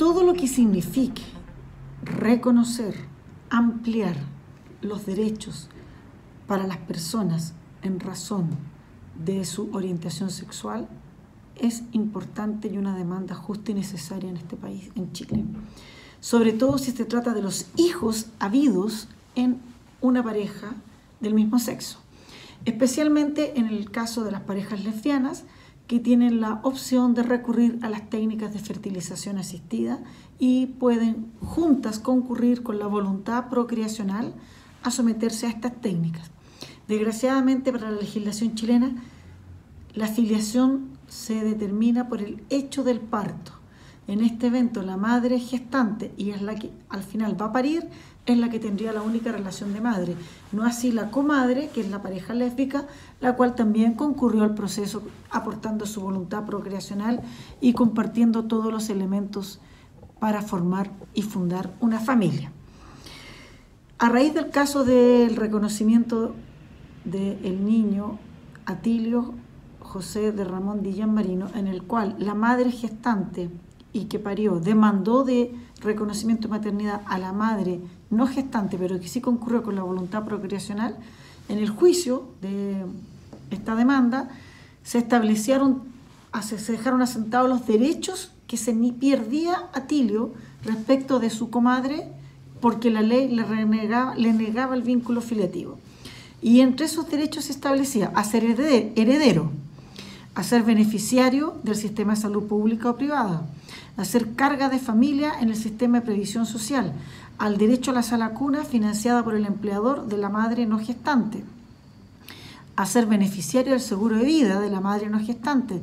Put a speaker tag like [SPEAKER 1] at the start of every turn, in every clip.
[SPEAKER 1] todo lo que signifique reconocer, ampliar los derechos para las personas en razón de su orientación sexual es importante y una demanda justa y necesaria en este país, en Chile. Sobre todo si se trata de los hijos habidos en una pareja del mismo sexo. Especialmente en el caso de las parejas lesbianas que tienen la opción de recurrir a las técnicas de fertilización asistida y pueden juntas concurrir con la voluntad procreacional a someterse a estas técnicas. Desgraciadamente para la legislación chilena, la filiación se determina por el hecho del parto. En este evento la madre gestante y es la que al final va a parir, es la que tendría la única relación de madre. No así la comadre, que es la pareja lésbica, la cual también concurrió al proceso aportando su voluntad procreacional y compartiendo todos los elementos para formar y fundar una familia. A raíz del caso del reconocimiento del niño Atilio José de Ramón Dillán Marino, en el cual la madre gestante y que parió demandó de reconocimiento de maternidad a la madre no gestante, pero que sí concurrió con la voluntad procreacional, en el juicio de esta demanda se establecieron, se dejaron asentados los derechos que se ni perdía Atilio respecto de su comadre porque la ley le, renegaba, le negaba el vínculo filiativo. Y entre esos derechos se establecía a ser heredero, a ser beneficiario del sistema de salud pública o privada, a ser carga de familia en el sistema de previsión social, al derecho a la sala cuna financiada por el empleador de la madre no gestante, a ser beneficiario del seguro de vida de la madre no gestante,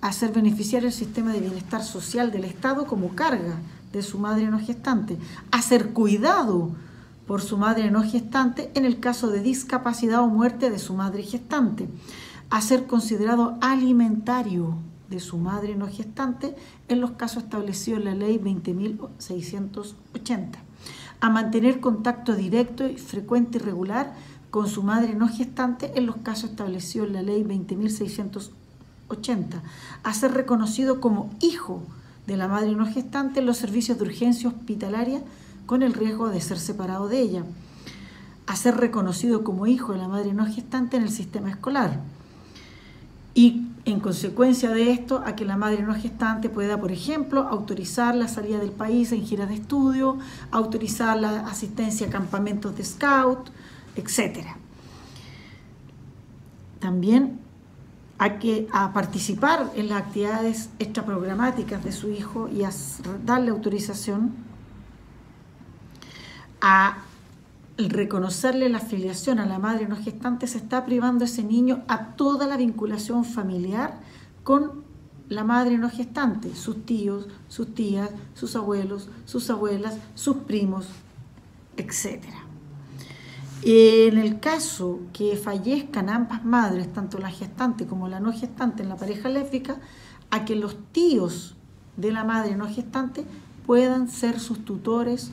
[SPEAKER 1] a ser beneficiario del sistema de bienestar social del Estado como carga de su madre no gestante, a ser cuidado por su madre no gestante en el caso de discapacidad o muerte de su madre gestante, a ser considerado alimentario de su madre no gestante en los casos establecidos en la ley 20.680, a mantener contacto directo y frecuente y regular con su madre no gestante en los casos establecidos en la ley 20.680, a ser reconocido como hijo de la madre no gestante en los servicios de urgencia hospitalaria con el riesgo de ser separado de ella, a ser reconocido como hijo de la madre no gestante en el sistema escolar. Y en consecuencia de esto a que la madre no gestante pueda, por ejemplo, autorizar la salida del país en giras de estudio, autorizar la asistencia a campamentos de scout, etc. También a, que, a participar en las actividades extraprogramáticas de su hijo y a darle autorización a reconocerle la afiliación a la madre no gestante, se está privando a ese niño a toda la vinculación familiar con la madre no gestante, sus tíos, sus tías, sus abuelos, sus abuelas, sus primos, etc. En el caso que fallezcan ambas madres, tanto la gestante como la no gestante en la pareja lésbica, a que los tíos de la madre no gestante puedan ser sus tutores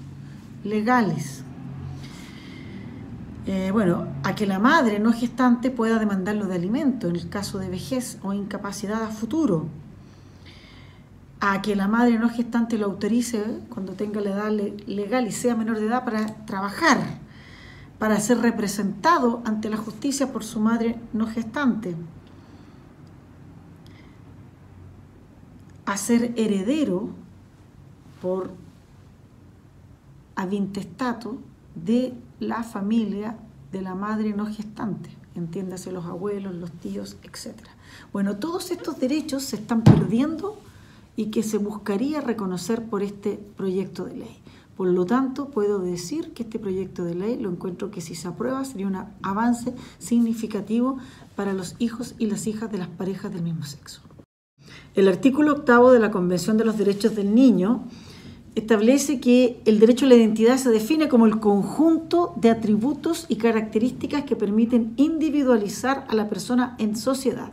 [SPEAKER 1] legales. Eh, bueno, a que la madre no gestante pueda demandarlo de alimento en el caso de vejez o incapacidad a futuro. A que la madre no gestante lo autorice cuando tenga la edad legal y sea menor de edad para trabajar para ser representado ante la justicia por su madre no gestante, a ser heredero por avintestato de la familia de la madre no gestante, entiéndase los abuelos, los tíos, etc. Bueno, todos estos derechos se están perdiendo y que se buscaría reconocer por este proyecto de ley. Por lo tanto, puedo decir que este proyecto de ley lo encuentro que si se aprueba sería un avance significativo para los hijos y las hijas de las parejas del mismo sexo. El artículo octavo de la Convención de los Derechos del Niño establece que el derecho a la identidad se define como el conjunto de atributos y características que permiten individualizar a la persona en sociedad.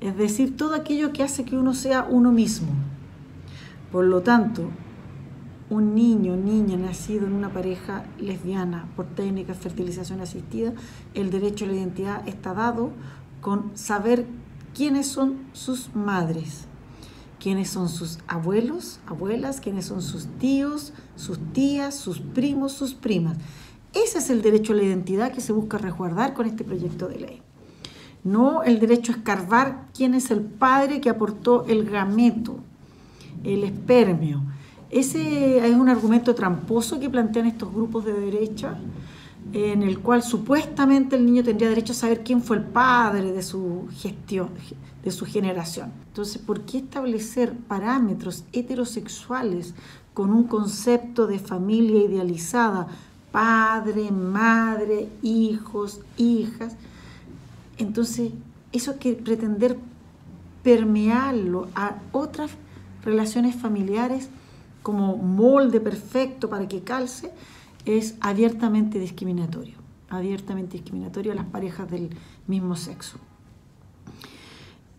[SPEAKER 1] Es decir, todo aquello que hace que uno sea uno mismo. Por lo tanto, un niño o niña nacido en una pareja lesbiana por técnica de fertilización asistida, el derecho a la identidad está dado con saber quiénes son sus madres, quiénes son sus abuelos, abuelas, quiénes son sus tíos, sus tías, sus primos, sus primas. Ese es el derecho a la identidad que se busca resguardar con este proyecto de ley. No el derecho a escarbar quién es el padre que aportó el gameto, el espermio. Ese es un argumento tramposo que plantean estos grupos de derecha, en el cual supuestamente el niño tendría derecho a saber quién fue el padre de su gestión, de su generación. Entonces, ¿por qué establecer parámetros heterosexuales con un concepto de familia idealizada, padre, madre, hijos, hijas? Entonces, eso que pretender permearlo a otras relaciones familiares como molde perfecto para que calce, es abiertamente discriminatorio, abiertamente discriminatorio a las parejas del mismo sexo.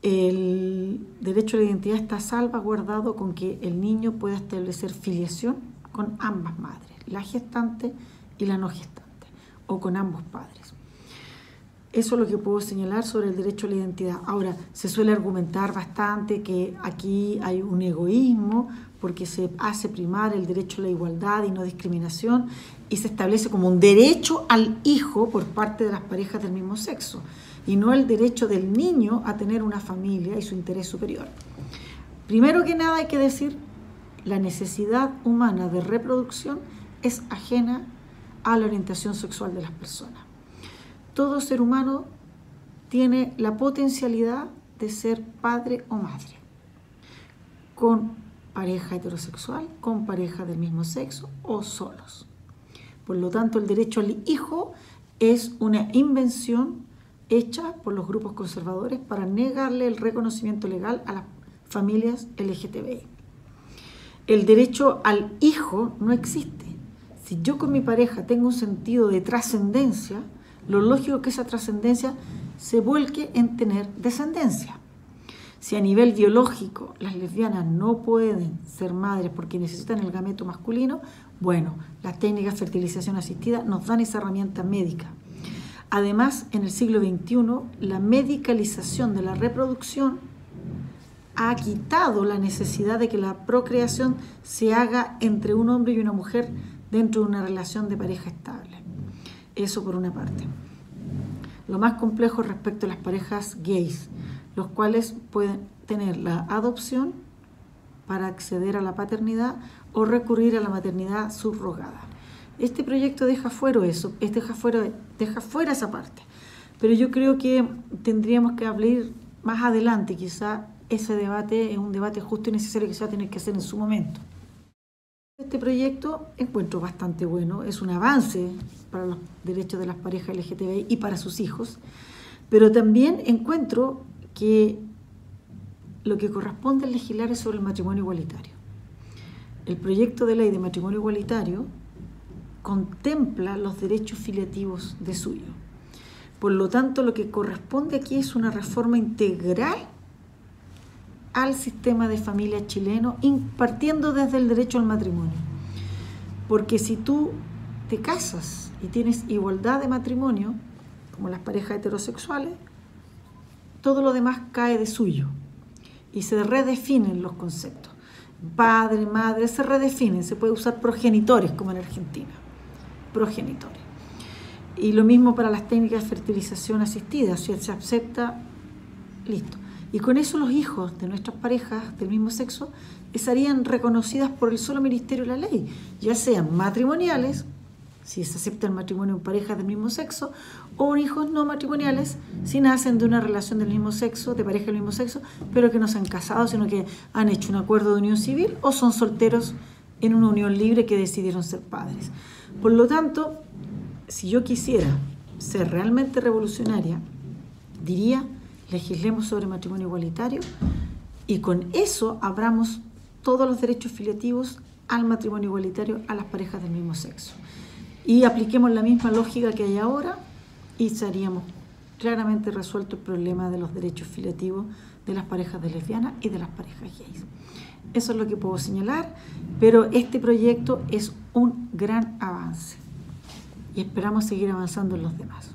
[SPEAKER 1] El derecho a la identidad está salvaguardado con que el niño pueda establecer filiación con ambas madres, la gestante y la no gestante, o con ambos padres. Eso es lo que puedo señalar sobre el derecho a la identidad. Ahora, se suele argumentar bastante que aquí hay un egoísmo porque se hace primar el derecho a la igualdad y no discriminación y se establece como un derecho al hijo por parte de las parejas del mismo sexo y no el derecho del niño a tener una familia y su interés superior. Primero que nada hay que decir, la necesidad humana de reproducción es ajena a la orientación sexual de las personas todo ser humano tiene la potencialidad de ser padre o madre, con pareja heterosexual, con pareja del mismo sexo o solos. Por lo tanto, el derecho al hijo es una invención hecha por los grupos conservadores para negarle el reconocimiento legal a las familias LGTBI. El derecho al hijo no existe. Si yo con mi pareja tengo un sentido de trascendencia, lo lógico es que esa trascendencia se vuelque en tener descendencia. Si a nivel biológico las lesbianas no pueden ser madres porque necesitan el gameto masculino, bueno, las técnicas de fertilización asistida nos dan esa herramienta médica. Además, en el siglo XXI, la medicalización de la reproducción ha quitado la necesidad de que la procreación se haga entre un hombre y una mujer dentro de una relación de pareja estable. Eso por una parte. Lo más complejo respecto a las parejas gays, los cuales pueden tener la adopción para acceder a la paternidad o recurrir a la maternidad subrogada. Este proyecto deja fuera eso, deja fuera, deja fuera esa parte. Pero yo creo que tendríamos que hablar más adelante, quizá ese debate es un debate justo y necesario que se va a tener que hacer en su momento. Este proyecto encuentro bastante bueno, es un avance para los derechos de las parejas LGTBI y para sus hijos, pero también encuentro que lo que corresponde legislar es sobre el matrimonio igualitario. El proyecto de ley de matrimonio igualitario contempla los derechos filiativos de suyo. Por lo tanto, lo que corresponde aquí es una reforma integral al sistema de familia chileno, partiendo desde el derecho al matrimonio. Porque si tú te casas y tienes igualdad de matrimonio, como las parejas heterosexuales, todo lo demás cae de suyo y se redefinen los conceptos. Padre, madre, se redefinen, se puede usar progenitores como en Argentina, progenitores. Y lo mismo para las técnicas de fertilización asistida, si se acepta, listo. Y con eso los hijos de nuestras parejas del mismo sexo estarían reconocidas por el solo ministerio de la ley, ya sean matrimoniales, si se acepta el matrimonio en parejas del mismo sexo, o hijos no matrimoniales si nacen de una relación del mismo sexo, de pareja del mismo sexo, pero que no se han casado, sino que han hecho un acuerdo de unión civil o son solteros en una unión libre que decidieron ser padres. Por lo tanto, si yo quisiera ser realmente revolucionaria, diría legislemos sobre matrimonio igualitario y con eso abramos todos los derechos filiativos al matrimonio igualitario a las parejas del mismo sexo. Y apliquemos la misma lógica que hay ahora y seríamos claramente resuelto el problema de los derechos filiativos de las parejas de lesbianas y de las parejas gays. Eso es lo que puedo señalar, pero este proyecto es un gran avance y esperamos seguir avanzando en los demás.